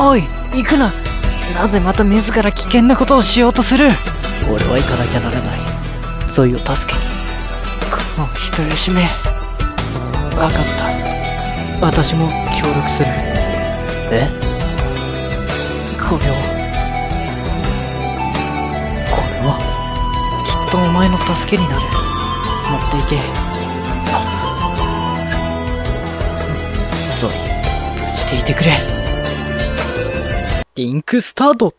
おい行くな。なぜまた自ら危険なことをしようとする？俺は行かなきゃならない。ゾイを助けに。この人よしめ。分かった。私も協力する。え？これを。これはきっとお前の助けになる。持っていけ。ゾイ無事でいてくれリンクスタート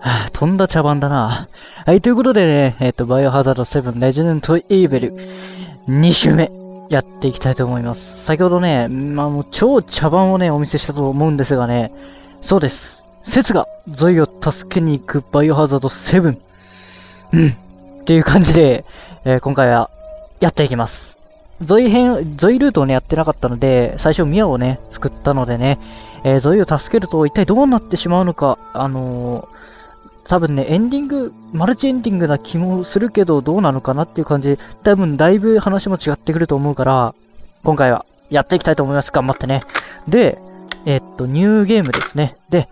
はあ、飛んだ茶番だな。はい、ということでね、えっ、と、バイオハザード7レジェンドイーベル2周目やっていきたいと思います。先ほどね、まあもう超茶番をね、お見せしたと思うんですがね、そうです。説がゾイを助けに行くバイオハザード7。うん。っていう感じで、えー今回はやっていきます。ゾイ編、ゾイルートをね、やってなかったので、最初ミアをね、作ったのでね、えーゾイを助けると一体どうなってしまうのか、あのー多分ね、エンディング、マルチエンディングな気もするけど、どうなのかなっていう感じで、多分だいぶ話も違ってくると思うから、今回はやっていきたいと思います。頑張ってね。で、えっと、ニューゲームですね。で、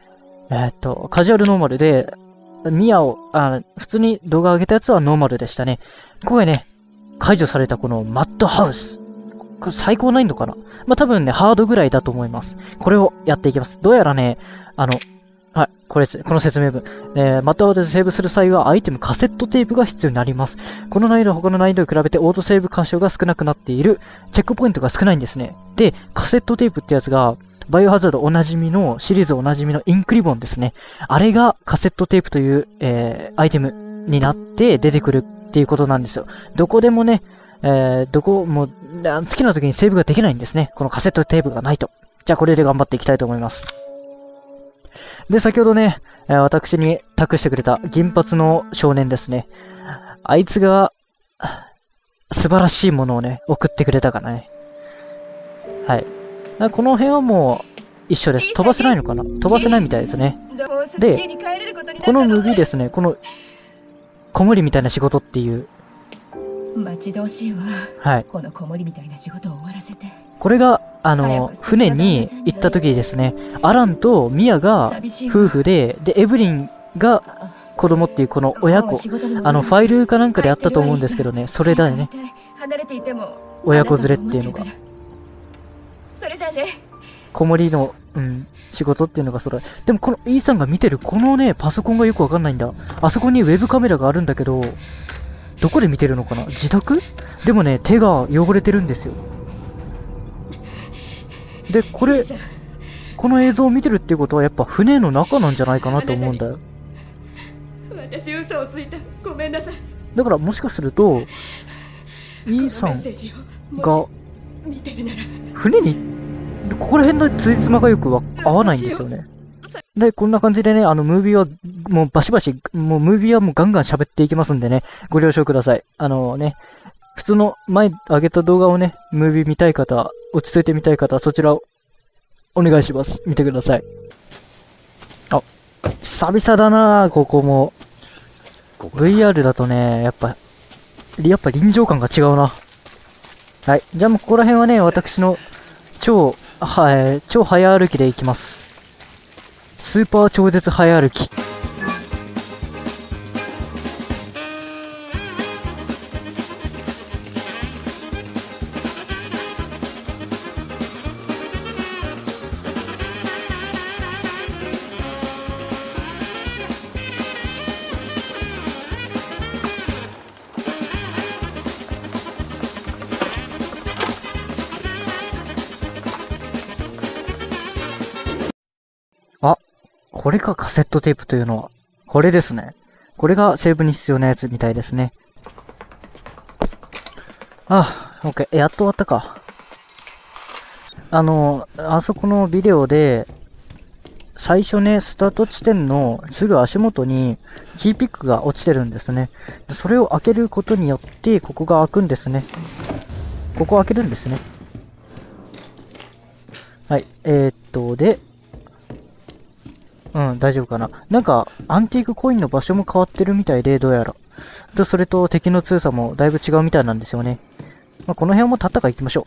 えっと、カジュアルノーマルで、ミアを、あ、普通に動画上げたやつはノーマルでしたね。今回ね、解除されたこのマッドハウス。これ最高難易度かな？まあ、多分ね、ハードぐらいだと思います。これをやっていきます。どうやらね、あの、はい、これですね。この説明文。えー、またでセーブする際はアイテムカセットテープが必要になります。この難易度は他の難易度に比べてオートセーブ箇所が少なくなっている。チェックポイントが少ないんですね。で、カセットテープってやつが、バイオハザードおなじみの、シリーズおなじみのインクリボンですね。あれがカセットテープという、えー、アイテムになって出てくるっていうことなんですよ。どこでもね、えー、どこも、好きな時にセーブができないんですね。このカセットテープがないと。じゃあこれで頑張っていきたいと思います。で、先ほどね、え私に託してくれた銀髪の少年ですね。あいつが、素晴らしいものをね、送ってくれたからね。はい。あこの辺はもう、一緒です。飛ばせないのかな？飛ばせないみたいですね。でで、この麦ですね、この、子守みたいな仕事っていう、待ち遠しいわ。はい。この子守みたいな仕事を終わらせて。これが、あの、船に行った時ですね、アランとミアが夫婦で、で、エブリンが子供っていうこの親子、あの、ファイルかなんかであったと思うんですけどね、それだよね。親子連れっていうのがゃあね子守の、うん、仕事っていうのがそれ。でもこの E さんが見てるこのね、パソコンがよくわかんないんだ。あそこにウェブカメラがあるんだけど、どこで見てるのかな？自宅？でもね、手が汚れてるんですよ。で、これ、この映像を見てるっていうことはやっぱ船の中なんじゃないかなと思うんだよ。私嘘をついたごめんなさいだからもしかすると、E さんが船に、ここら辺のついつまがよく合わないんですよね。で、こんな感じでね、あの、ムービーは、もうバシバシ、もうムービーはもうガンガン喋っていきますんでね、ご了承ください。あのね、普通の前上げた動画をね、ムービー見たい方、落ち着いて見たい方そちらをお願いします。見てください。あ、久々だなここも。VR だとね、やっぱ、やっぱ臨場感が違うな。はい。じゃあもうここら辺はね、私の超、はい、超早歩きで行きます。スーパー超絶早歩き。これかカセットテープというのは。これですね。これがセーブに必要なやつみたいですね。あ、オッケー。やっと終わったか。あの、あそこのビデオで、最初ね、スタート地点のすぐ足元にキーピックが落ちてるんですね。それを開けることによって、ここが開くんですね。ここ開けるんですね。はい。えー、っと、で、うん、大丈夫かな。なんか、アンティークコインの場所も変わってるみたいで、どうやら。で、それと敵の強さもだいぶ違うみたいなんですよね。まあ、この辺もたったか行きましょう。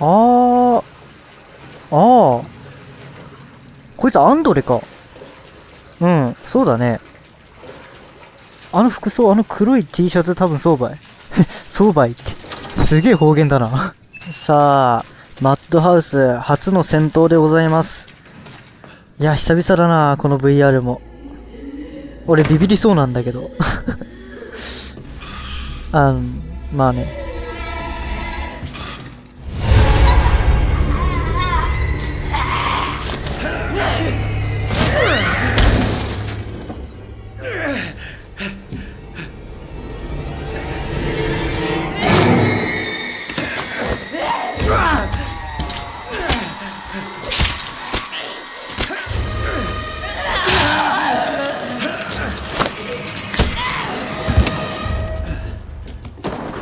あー。あー。こいつアンドレか。うん、そうだね。あの服装、あの黒い T シャツ多分相場い。相場いって。すげえ方言だな。さあ、マッドハウス初の戦闘でございます。いや、久々だな、この VR も。俺ビビりそうなんだけど。あの、まあね。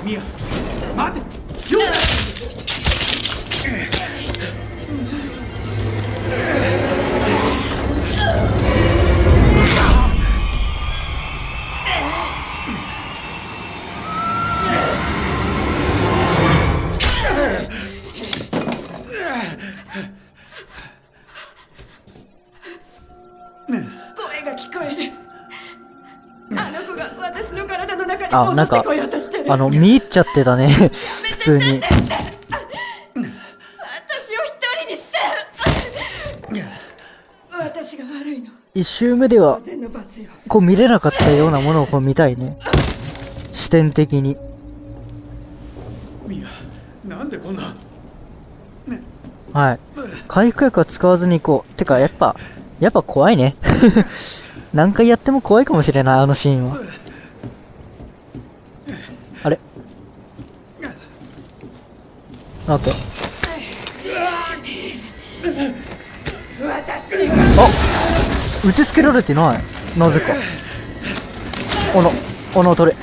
宮待て。よあなんかあの、見入っちゃってたね。普通に。私を一人にして私が悪いの一周目ではこう見れなかったようなものをこう見たいね。視点的に。なんでこんなはい。回復薬は使わずにこう。てか、やっぱ、やっぱ怖いね。何回やっても怖いかもしれない、あのシーンは。あれオッケー。私には打ちつけられてない。なぜか。おの、おの取れ。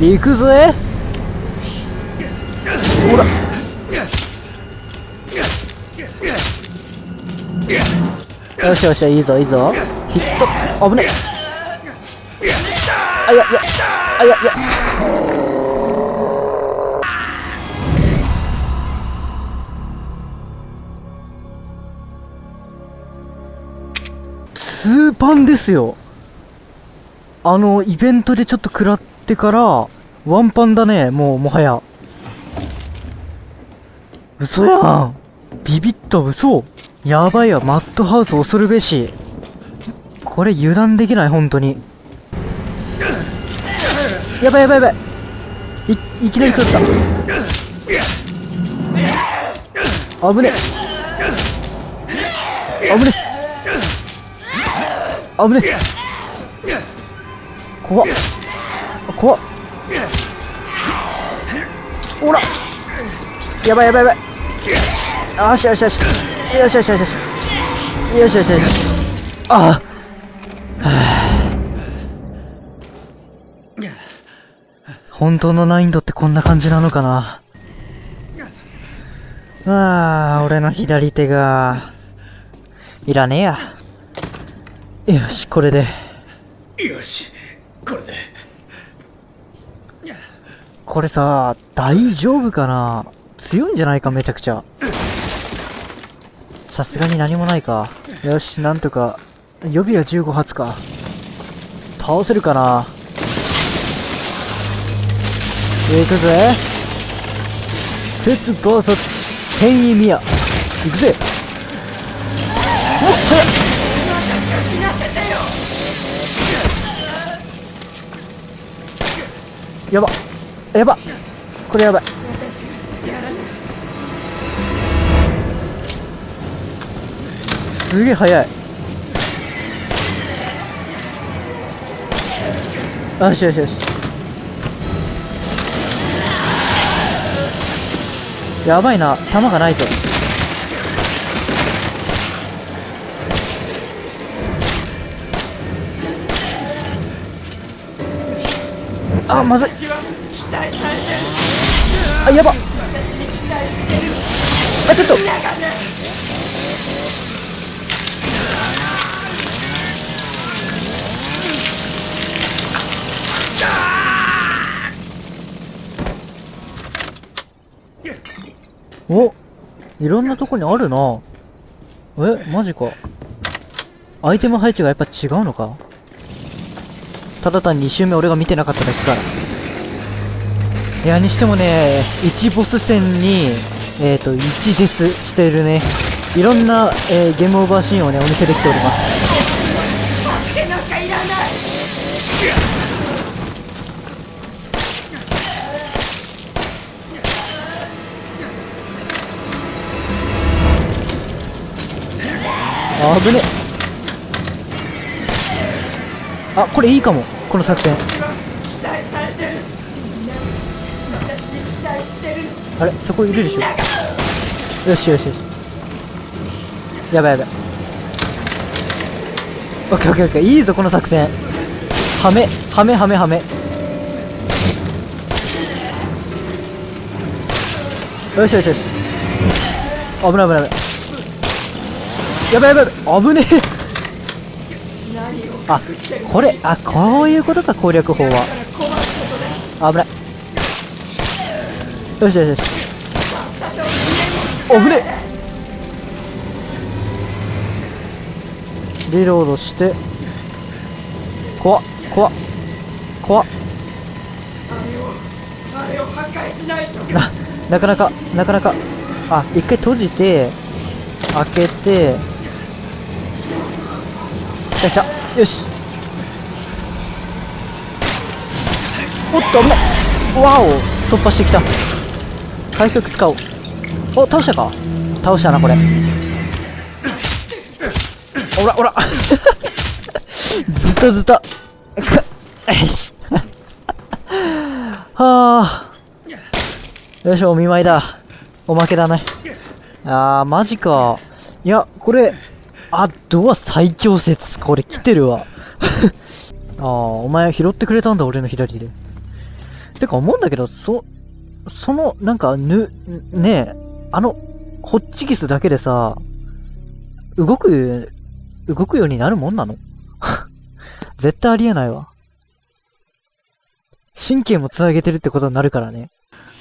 行くぜほら。よしよし、いいぞ、いいぞ。ヒット、危ねあ、いや、いや、あ、いや、いや。パンですよ。あの、イベントでちょっと食らってから、ワンパンだね、もう、もはや。嘘やん。ビビった嘘。やばいわ、マッドハウス恐るべし。これ油断できない、本当に。やばいやばいやばい。い、いきなり食った。危ね。危ね。危ねえ。怖っ。怖っ。ほら。やばいやばいやばい。よしよしよしよし。よしよしよし。よしよしよし。ああ。本当の難易度ってこんな感じなのかな。ああ俺の左手が。いらねえやよし、これで。よしこれでこれさ、大丈夫かな？強いんじゃないか、めちゃくちゃ。さすがに何もないか。よし、なんとか。予備は15発か。倒せるかな？行くぜ。節 VS 変異宮。行くぜ。おっ、早っやば。やば。これやばい。すげえ速い。よしよしよし。やばいな。弾がないぞ。あまずい。あやば。あちょっと。おいろんなとこにあるな。えマジか。アイテム配置がやっぱ違うのか？ただ単に2周目俺が見てなかっただけから。いや、にしてもね、1ボス戦に、えっ、ー、と、1デスしてるね。いろんな、えー、ゲームオーバーシーンをね、お見せできております。あぶねあこれいいかも。この作戦。あれ？そこいるでしょ。よしよしよし。やばいやばい。オッケーオッケーオッケー。いいぞこの作戦。はめはめはめはめよしよしよし。危ない危ない危ない。やばいやばい。危ねえ。あこれあこういうことか攻略法は。危ない。よしよしよし。危ねえ。リロードして。怖っ怖っ怖っ。ななかなかなかなか。あ一回閉じて開けて。来た来た。よし。おっと危ないわお。突破してきた。回復使おう。お倒したか。倒したなこれ。おらおら。ずっとずっと。よし。はあ。よしお見舞いだ。おまけだね。あーマジか。いやこれあドア最強説これ来てるわ。ああお前拾ってくれたんだ俺の左で。てか思うんだけどそそのなんかぬねえあのホッチキスだけでさ動く動くようになるもんなの？絶対ありえないわ。神経もつなげてるってことになるからね。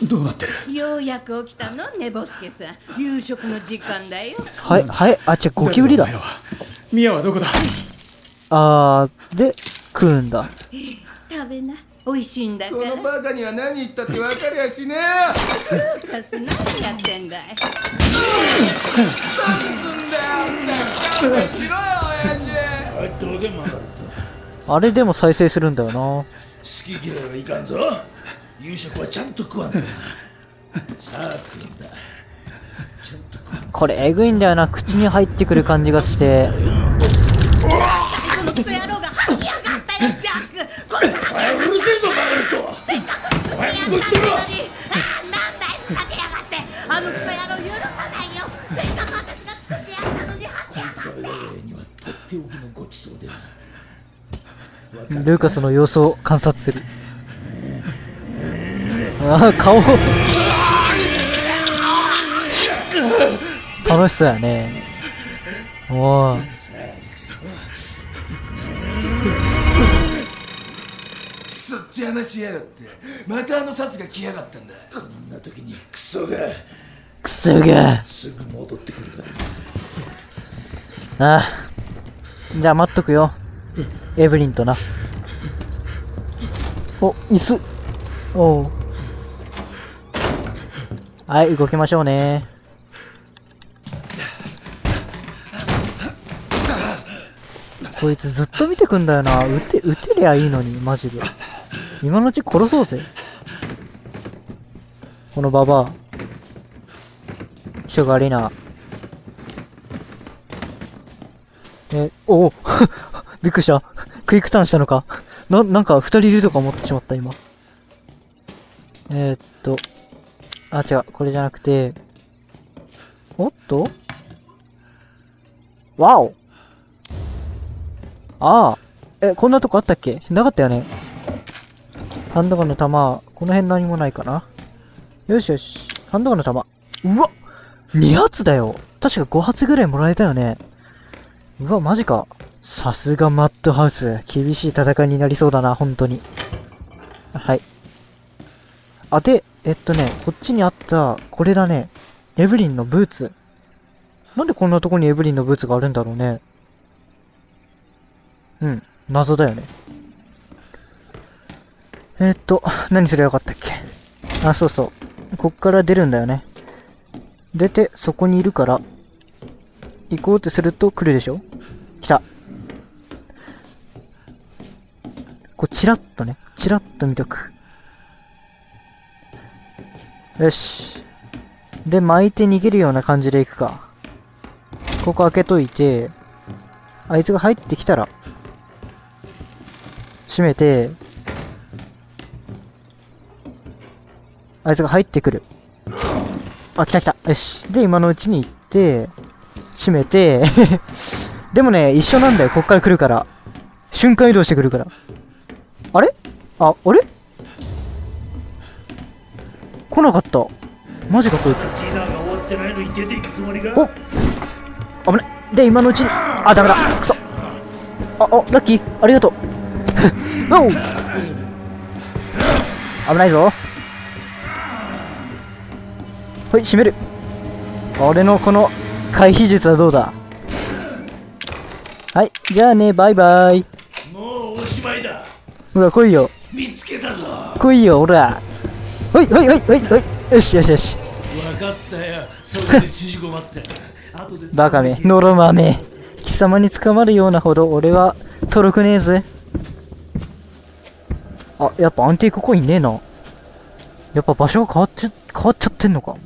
どうなってる？ようやく起きたのねボスケさん。夕食の時間だよ。はいはい。あ違うゴキブリだ。ミヤは。どこだ？あーで食うんだ。食べな。美味しいんだかこらのバカには何言ったって分かりゃしねルーカス何やってんだい？あれでも再生するんだよな好き嫌いはいかんぞ。夕食はちゃんと食わんと。さあ食うんだ。ちゃんと食わんこれえぐいんだよな。口に入ってくる感じがして。うわっルーカスの様子を観察する。あー顔。楽しそうやね。おー。そっち話しやがって。またあの札が来やがったんだ。こんな時にクソが。クソが。すぐ戻ってくるから。ああじゃあ待っとくよエブリンとな。お椅子。おう。はい動きましょうね。こいつずっと見てくんだよな。撃て撃てりゃいいのにマジで。今のうち殺そうぜ。このババア。シュガリナえ、おおびっくりした。クイックターンしたのか。な、なんか二人いるとか思ってしまった、今。えー、っと。あ、違う。これじゃなくて。おっと？わおああ。え、こんなとこあったっけ？なかったよね。ハンドガンの弾、この辺何もないかな。よしよし。ハンドガンの弾。うわ !2 発だよ確か5発ぐらいもらえたよね。うわ、マジか。さすがマッドハウス。厳しい戦いになりそうだな、本当に。はい。あ、で、えっとね、こっちにあった、これだね。エブリンのブーツ。なんでこんなとこにエブリンのブーツがあるんだろうね。うん、謎だよね。えー、っと、何すればよかったっけ？あ、そうそう。こっから出るんだよね。出て、そこにいるから、行こうとすると来るでしょ来た。こう、チラッとね、チラッと見とく。よし。で、巻いて逃げるような感じで行くか。ここ開けといて、あいつが入ってきたら、閉めて、あいつが入ってくる。あ、来た来た。よし。で、今のうちに行って、閉めて、でもね、一緒なんだよ。こっから来るから。瞬間移動してくるから。あれ？あ、あれ？来なかった。マジかこいつ。ディナーが終わってないのに出ていくつもりがお危ない。で、今のうちに、あ、ダメだ。くそ。あ、あ、ラッキー。ありがとう 危ないぞ。はい、閉める。俺のこの回避術はどうだ？はい、じゃあね、バイバイ。ほら、来いよ。見つけたぞ来いよ、ほら。はい、はい、はい、はい、はい。よしよしよし。分かったよそこで縮こまってバカめ、のろまめ。貴様に捕まるようなほど俺は、とろくねえぜ。あ、やっぱアンティークコインねえな。やっぱ場所が変わっちゃ、変わっちゃってんのか。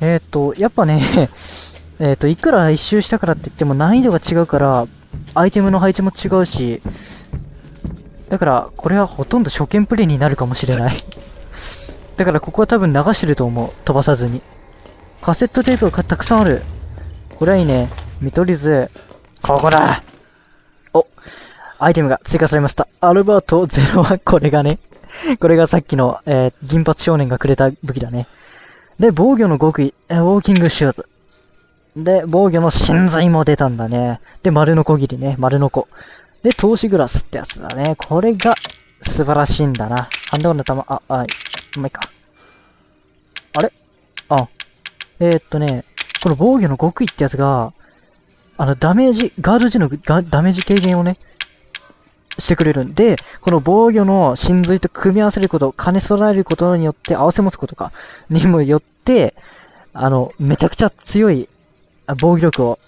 えっ、ー、と、やっぱね、えっと、いくら一周したからって言っても難易度が違うから、アイテムの配置も違うし、だから、これはほとんど初見プレイになるかもしれない。だから、ここは多分流してると思う。飛ばさずに。カセットテープがたくさんある。これはいいね。見取り図。ここだお、アイテムが追加されました。アルバート01、これがね。これがさっきの、えー銀髪少年がくれた武器だね。で、防御の極意、えーウォーキングシューズ。で、防御の神髄も出たんだね。で、丸のこぎりね、丸のこ。で、投資グラスってやつだね。これが素晴らしいんだな。ハンドガンの弾、あ、あ、うまいか。あれ？あ、えー、っとね、この防御の極意ってやつが、あの、ダメージ、ガード時のガダメージ軽減をね、してくれるんで、この防御の真髄と組み合わせること、兼ね備えることによって、合わせ持つことか、にもよって、あの、めちゃくちゃ強い防御力を、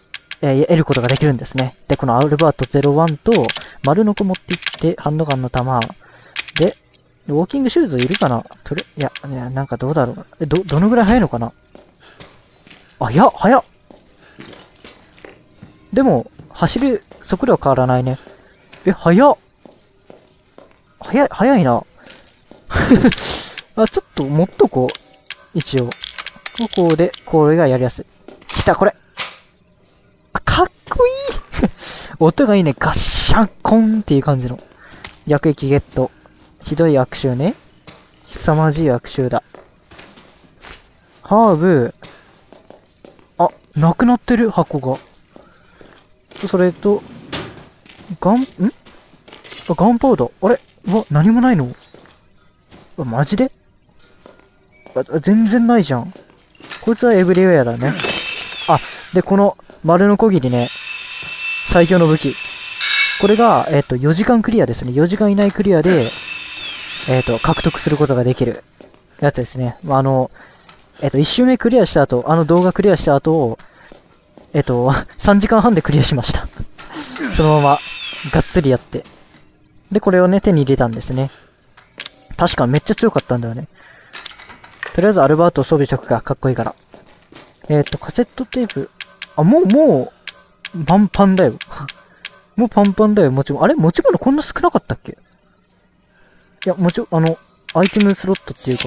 えー得ることができるんですね。で、このアルバート01と、丸の子持っていって、ハンドガンの弾。で、ウォーキングシューズいるかな？とれ、いや、いや、なんかどうだろう。え、ど、どのぐらい速いのかな？あ、いや、速っでも、走る速度は変わらないね。え、速っ速い、速いな。あ、ちょっと持っとこう。一応。ここで、これがやりやすい。来た、これ。あ、かっこいい音がいいね。ガッシャンコンっていう感じの。薬液ゲット。ひどい悪臭ね。凄まじい悪臭だ。ハーブ。あ、なくなってる、箱が。それと、ガン、ん？あ、ガンパウダー。あれ？うわ、何もないの？マジで？あ全然ないじゃん。こいつはエブリウェアだね。あ、で、この丸のこぎりね、最強の武器。これが、えっ、と、4時間クリアですね。4時間以内クリアで、えっ、と、獲得することができるやつですね。まあ、あの、えっ、と、1周目クリアした後、あの動画クリアした後、えっ、と、3時間半でクリアしました。そのまま、がっつりやって。で、これをね、手に入れたんですね。確かめっちゃ強かったんだよね。とりあえずアルバート装備しとくか、かっこいいから。えっ、と、カセットテープ。あ、もう、もう、パンパンだよ。もうパンパンだよ、持ち物。あれ？持ち物こんな少なかったっけ？いや、もちろん、あの、アイテムスロットっていうか、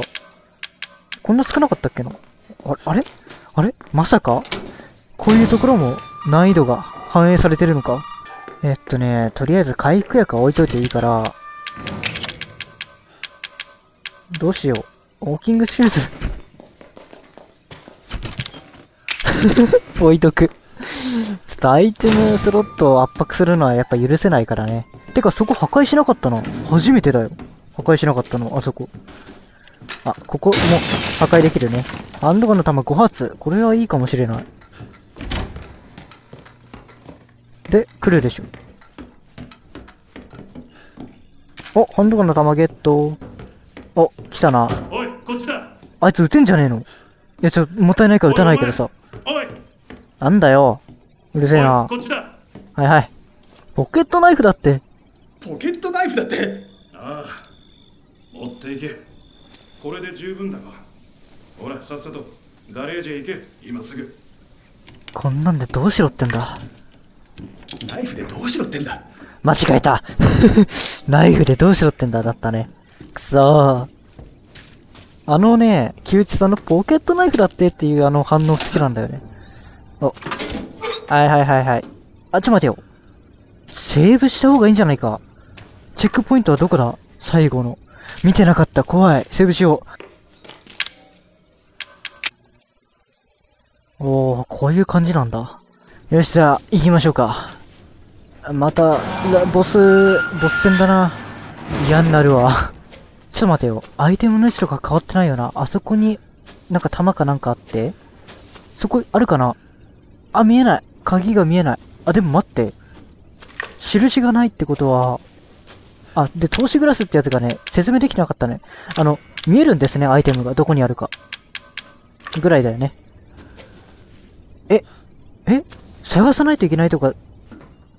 こんな少なかったっけな？ああれ？あれ？まさか？こういうところも難易度が反映されてるのか？えっとね、とりあえず回復薬は置いといていいから、どうしよう。ウォーキングシューズ。置いとく。ちょっとアイテムスロットを圧迫するのはやっぱ許せないからね。てかそこ破壊しなかったな。初めてだよ。破壊しなかったの、あそこ。あ、ここも破壊できるね。ハンドガンの弾5発。これはいいかもしれない。で、来るでしょ。お、ハンドガンの弾ゲット。お、来たな。おいこっちだあいつ撃てんじゃねえの？いや、ちょ、もったいないから撃たないけどさ。おいなんだよ。うるせえおな。いこっちだはいはい。ポケットナイフだって。ポケットナイフだって？ああ持っていけこれで十分だろほらさっさとガレージへ行け今すぐこんなんでどうしろってんだ。ナイフでどうしろってんだ？間違えた。ナイフでどうしろってんだ、だったね。くそー。あのね、木内さんのポケットナイフだってっていうあの反応好きなんだよね。お。はいはいはいはい。あ、ちょっと待てよ。セーブした方がいいんじゃないか。チェックポイントはどこだ？最後の。見てなかった。怖い。セーブしよう。おー、こういう感じなんだ。よし、じゃあ、行きましょうか。また、ボス、ボス戦だな。嫌になるわ。ちょっと待てよ。アイテムの位置とか変わってないよな。あそこに、なんか弾かなんかあって。そこ、あるかな？あ、見えない。鍵が見えない。あ、でも待って。印がないってことは、あ、で、投資グラスってやつがね、説明できなかったね。あの、見えるんですね、アイテムが。どこにあるか。ぐらいだよね。え、え探さないといけないとか、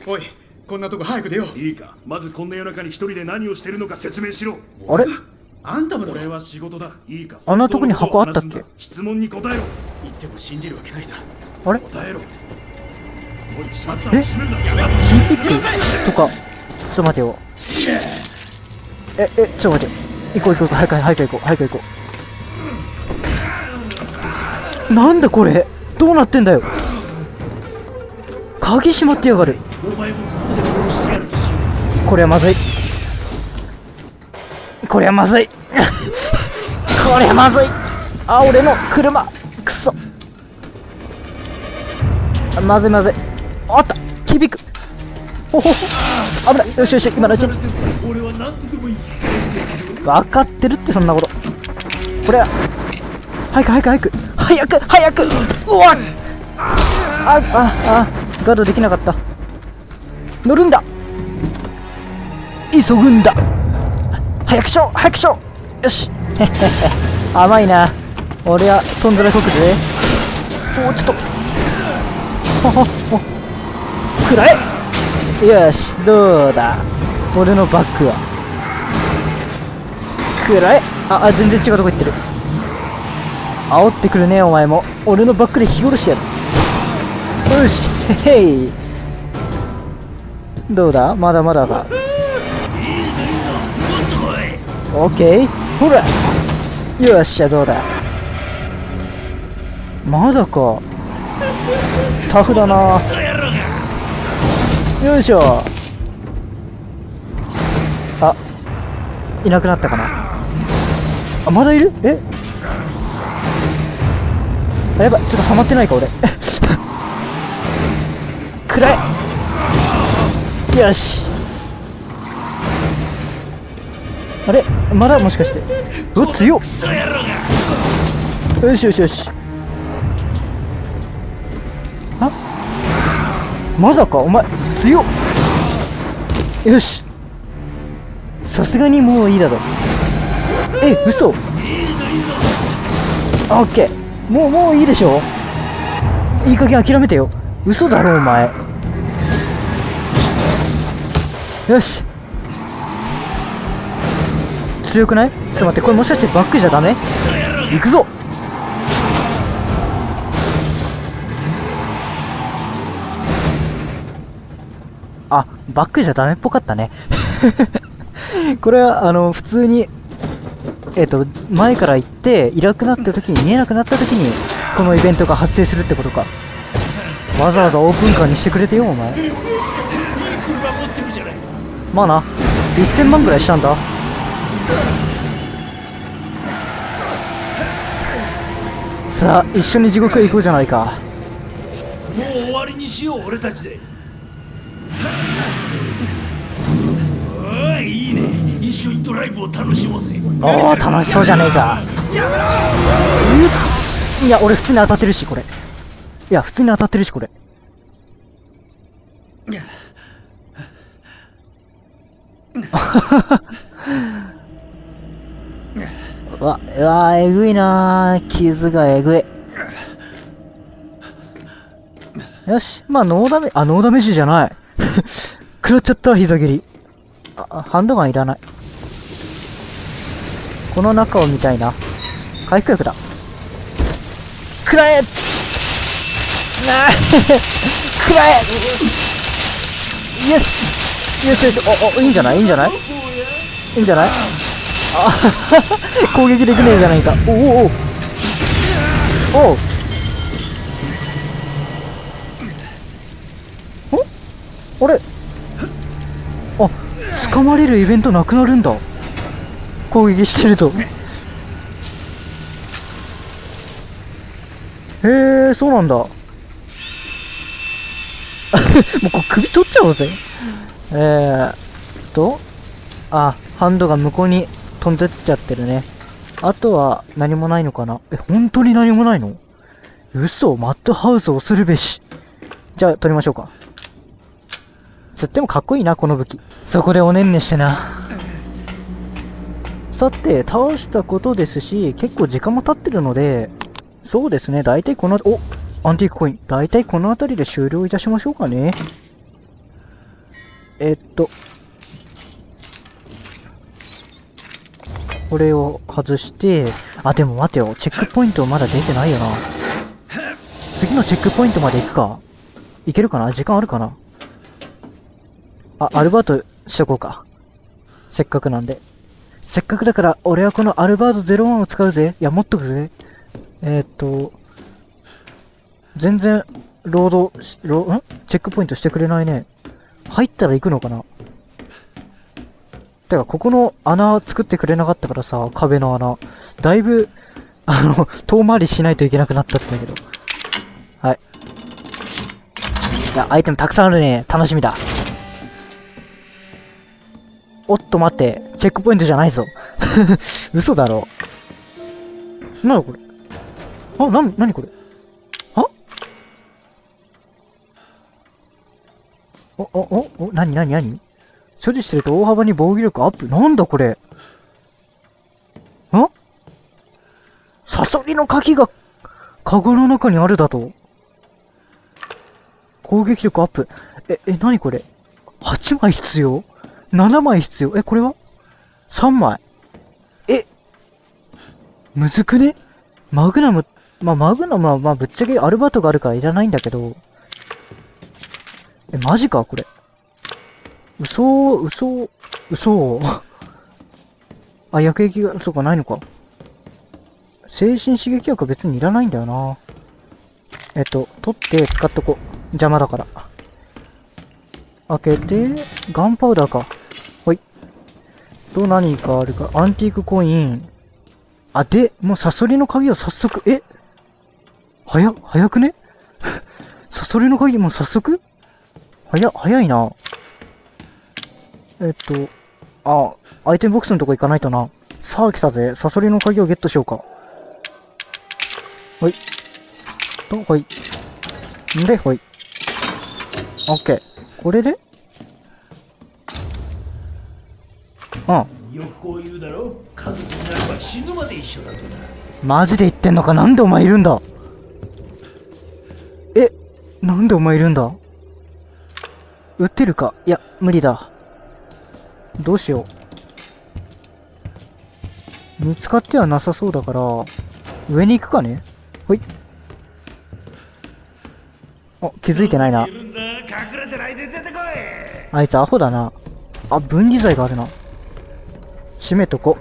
おいこんなとこ早く出よういいかまずこんな夜中に一人で何をしてるのか説明しろあれ？あんたもだろこれは仕事だいいかあんなとこに箱あったっけ？質問に答えろ言っても信じるわけないさあれ？え？ヒーピックとか、ちょっと待てよ。え、え、ちょっと待て。行こう行こう行こう。早く早く行こう。早く行こう。なんだこれ？どうなってんだよ鍵閉まってやがる。ここで殺してやるとしよこれはまずい。これはまずい。これはまずい。あ、俺の車。くそ。まずいまずい。あった。響く。ほほほ。危ない。よしよし、今のうちに。分かってるってそんなこと。これは。早く早く早く。早く早く。うわっ。あああ。ガードできなかった。乗るんだ。急ぐんだ。早くしろ。早くしろ。よし。甘いな。俺はとんずらこくぜおちょっと。くらえよしどうだ？俺のバッグはくらえあ、あ、全然違うとこ行ってる。煽ってくるね、お前も。俺のバックで引き殺してやる。よし、へへい。どうだ？まだまだか。オッケー。ほら。よっしゃ、どうだ？まだか。タフだな。よいしょ。あ、いなくなったかな。あ、まだいる？え？あ、やばい、ちょっとハマってないか、俺。くらえよしあれ？まだもしかしてうわ、強っよしよしよし。まだか、お前、強っ。よし。さすがにもういいだろ。え嘘。オッケー。もうもういいでしょ。いい加減諦めてよ。嘘だろお前。よし。強くない？ちょっと待ってこれもしかしてバックじゃダメ？行くぞ。バックじゃダメっぽかったね。これはあの普通にえっ、と前から行っていなくなった時に見えなくなった時にこのイベントが発生するってことか。わざわざオープンカーにしてくれてよお前。まあな。1000万ぐらいしたんだ。さあ一緒に地獄へ行こうじゃないか。もう終わりにしよう俺たちでおいいいね一緒にドライブを楽しもうぜおお楽しそうじゃねえかいや、俺普通に当たってるし、これ。いや、普通に当たってるし、これ。うわ、うわ、えぐいな傷がえぐい。よし、まあ、ノーダメ、あ、ノーダメージじゃない。食らっちゃった、膝蹴り。あハンドガンいらない。この中を見たいな。回復薬だ。くらえ。なあくらえよしよしよしお、お、いいんじゃない？いいんじゃない？いいんじゃない？あ 攻撃できねえじゃないか。おおお。お。お？あれ？あ、掴まれるイベントなくなるんだ。攻撃してると。へえ、そうなんだ。もうこれ首取っちゃおうぜ。えーっと、あ、ハンドが向こうに飛んでっちゃってるね。あとは何もないのかなえ、本当に何もないの？嘘、マッドハウスをするべし。じゃあ、取りましょうか。つってもかっこいいな、この武器。そこでおねんねしてな。さて、倒したことですし、結構時間も経ってるので、そうですね、大体この、おアンティークコイン。大体この辺りで終了いたしましょうかね。えっと、これを外して、あ、でも待てよ。チェックポイントまだ出てないよな。次のチェックポイントまで行くか。いけるかな？時間あるかな？あ、アルバートしとこうか。せっかくなんで。せっかくだから、俺はこのアルバート01を使うぜ。いや、持っとくぜ。えー、っと、全然、ロード、ロん？チェックポイントしてくれないね。入ったら行くのかな？てか、ここの穴作ってくれなかったからさ、壁の穴。だいぶ、あの、遠回りしないといけなくなったんだけど。はい。いや、アイテムたくさんあるね。楽しみだ。おっと待って、チェックポイントじゃないぞ。嘘だろ。なにこれあ、な、なにこれあ？お、お、お、お、なになになに所持してると大幅に防御力アップ。なんだこれんサソリの鍵が、カゴの中にあるだと。攻撃力アップ。え、え、なにこれ ?8 枚必要？?7 枚必要？え、これは ?3 枚。え、むずくね？マグナム、まあ、マグナムは、まあ、ぶっちゃけアルバートがあるからいらないんだけど。え、マジかこれ。嘘、嘘、嘘。あ、薬液が、そうか、ないのか。精神刺激薬は別にいらないんだよな。えっと、取って使っとこう。邪魔だから。開けて、ガンパウダーか。と何かあるか？アンティークコイン。あ、で、もうサソリの鍵を早速、え？早、早くね？サソリの鍵もう早速？早、早いな。えっと、あ、アイテムボックスのとこ行かないとな。さあ来たぜ。サソリの鍵をゲットしようか。ほい。と、ほい。んで、ほい。オッケー。これで？よくこう言うだろ？家族になれば死ぬまで一緒だとなマジで言ってんのか？なんでお前いるんだ？え、なんでお前いるんだ？撃てるか？いや、無理だ。どうしよう。見つかってはなさそうだから、上に行くかね？ほい。あ、気づいてないな。あいつアホだな。あ、分離剤があるな。閉めとこ。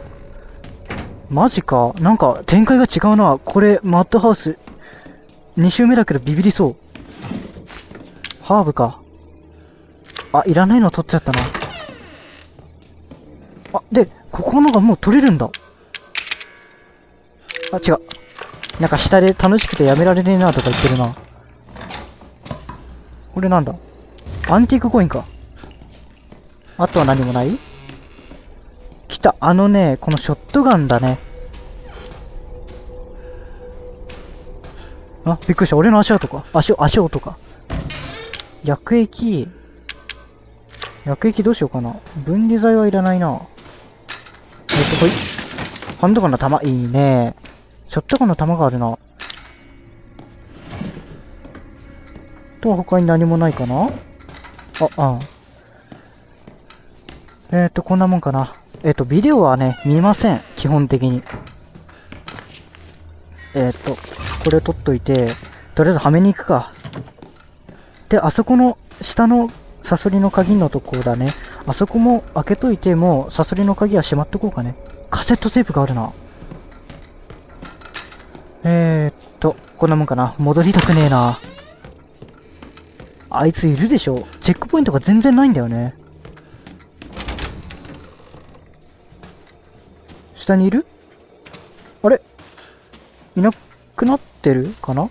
マジか。なんか展開が違うな。これ、マッドハウス。2周目だけどビビりそう。ハーブか。あ、いらないの取っちゃったな。あ、で、ここのがもう取れるんだ。あ、違う。なんか下で楽しくてやめられねえなとか言ってるな。これなんだアンティークコインか。あとは何もない？来た。あのね、このショットガンだね。あ、びっくりした。俺の足跡か。足、足音か。薬液。薬液どうしようかな。分離剤はいらないな。えっと、ほい。ハンドガンの弾、いいね。ショットガンの弾があるな。とは他に何もないかなあ、あえっ、と、こんなもんかな。えっ、と、ビデオはね、見ません。基本的に。えっ、と、これ取っといて、とりあえずはめに行くか。で、あそこの下のサソリの鍵のとこだね。あそこも開けといて、もうサソリの鍵は閉まっとこうかね。カセットテープがあるな。えー、っと、こんなもんかな。戻りたくねえな。あいついるでしょチェックポイントが全然ないんだよね。下にいる？あれ？いなくなってる？かな？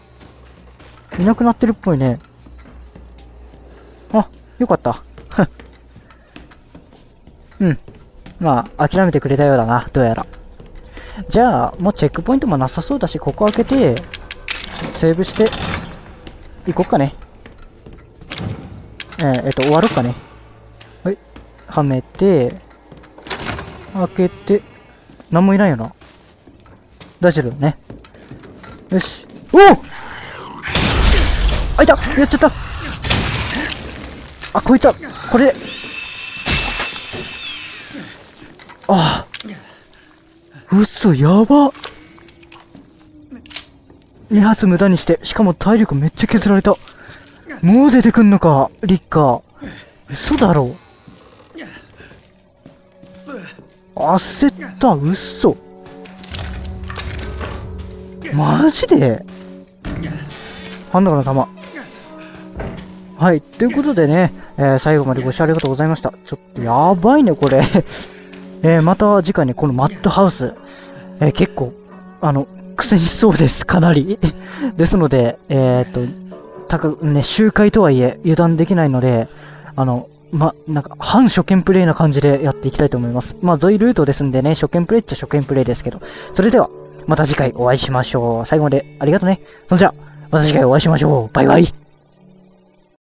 いなくなってるっぽいね。あ、よかった。うん。まあ、諦めてくれたようだな、どうやら。じゃあ、もうチェックポイントもなさそうだし、ここ開けて、セーブして、行こっかね。えー、えっと、終わろっかね。はい。はめて、開けて、なんもいないよな。大丈夫ね。よし。おおあ、いたやっちゃったあ、こいつは、これで。ああ。嘘、やば。2発無駄にして、しかも体力めっちゃ削られた。もう出てくんのか、リッカー。嘘だろう。焦った、嘘。マジで？ハンドガンの弾。はい。ということでね、えー最後までご視聴ありがとうございました。ちょっとやばいね、これ。えーまた次回ね、このマッドハウス、えー結構、あの、苦戦しそうです、かなり。ですので、えっと、たか、ね、周回とはいえ、油断できないので、あの、ま、なんか、反初見プレイな感じでやっていきたいと思います。まあ、ゾイルートですんでね、初見プレイっちゃ初見プレイですけど。それでは、また次回お会いしましょう。最後までありがとうね。そんじゃ、また次回お会いしましょう。バイバイ。